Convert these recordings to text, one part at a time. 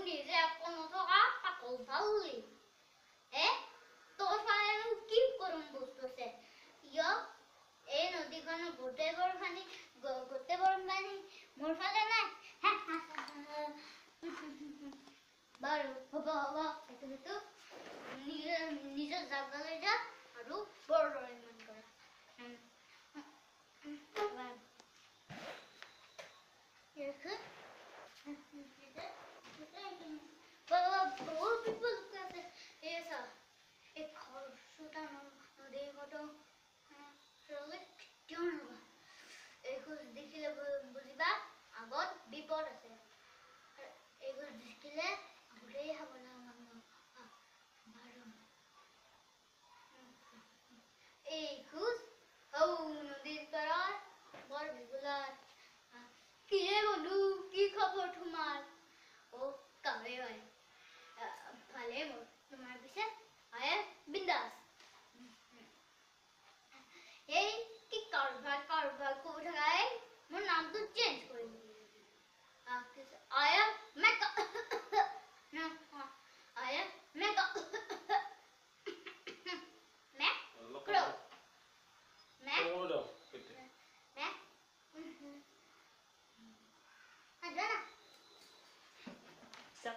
lungi se con soga pa col balli. E to fare un kim con un busto se. Io e no dicono gote borfani gote borfani mor fale na. Baru hoba hoba etu etu নিজের জায়গায় যা আরো বড় poor people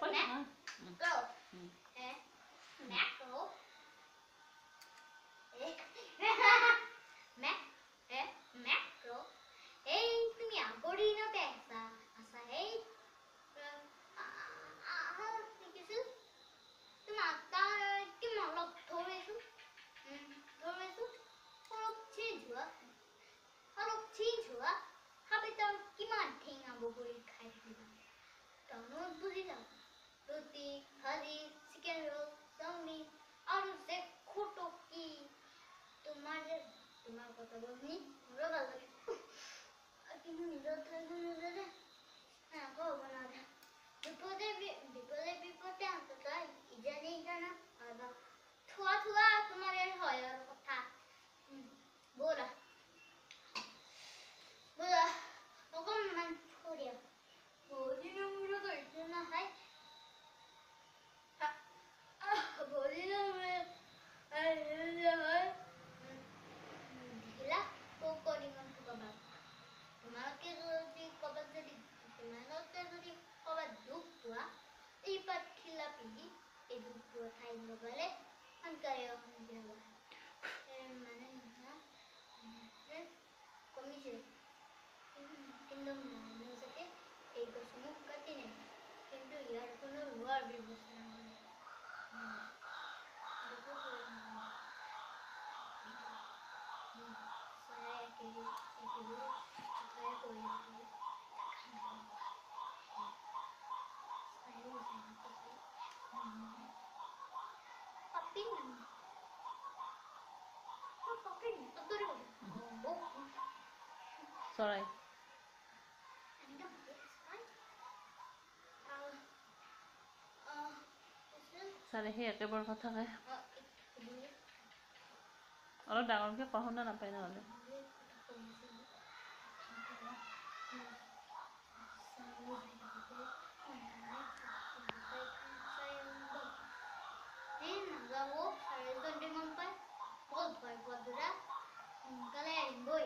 来。তোমার কথা বলনি আমরা ভালো কিন্তু নিজের থাকবে নিজেরা হ্যাঁ কব না বিপদে বিপদে বিপদে আনতে চাই ইজানি জানা থুয়া থুয়া তোমার হয় আর কথা olabilir Sorry. চাৰে সেই একেবাৰ কথাকে অলপ ডাঙৰকৈ কোৱা শুনা নাপায় নহ'লে সোনকালে আহিবই বৈ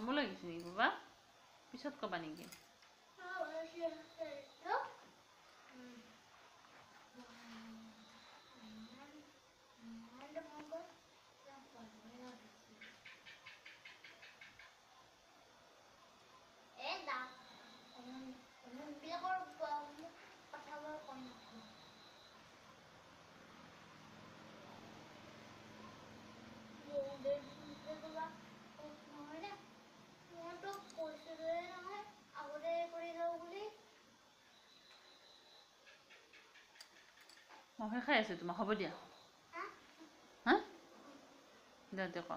চম্বল লাগিছে নেকি বাবা পিছত ক'বা নেকি Thank you. Mau ke kaya situ, mau kabur dia? Hah? Hah? Dia tengok.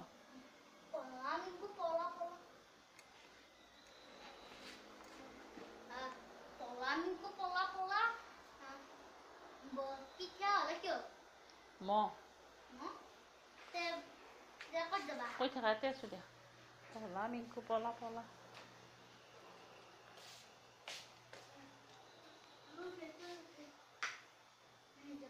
Mau? Mau? Tep, tep, tep, tep, tep, tep, tep, pola pola tep,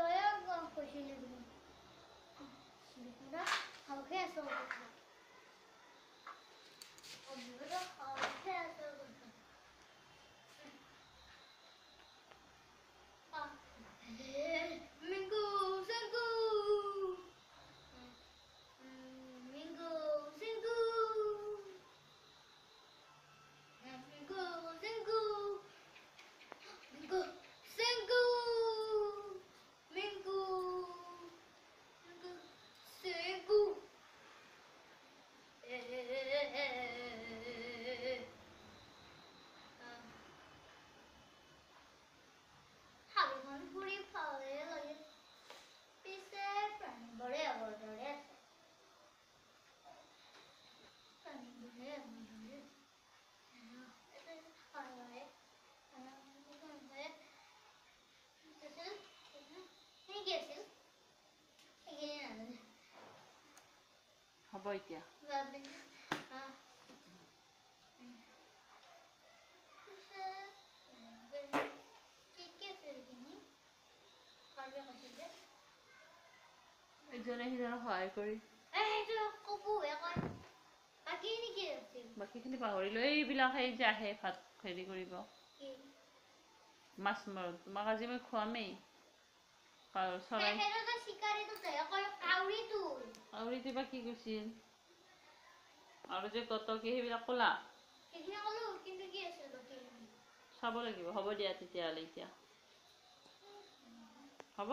Haftaya Allah hoşuna gidiyor. Şimdi burada halkaya sorduk. কয় এতিয়া ইজনে সিজনক সহায় কৰি বাকীখিনি পাহৰি লৈ এইবিলাক সেই যে আহে ভাত হেৰি কৰিব মাছ মাৰো তোমাক আজি মই খোৱামেই চৰাই আউৰি দিবা কি কৈছিল আৰু যে কত কি সেইবিলাক কলা চাব লাগিব হ'ব দিয়া তেতিয়াহ'লে এতিয়া হ'ব